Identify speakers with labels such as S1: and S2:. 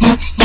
S1: mm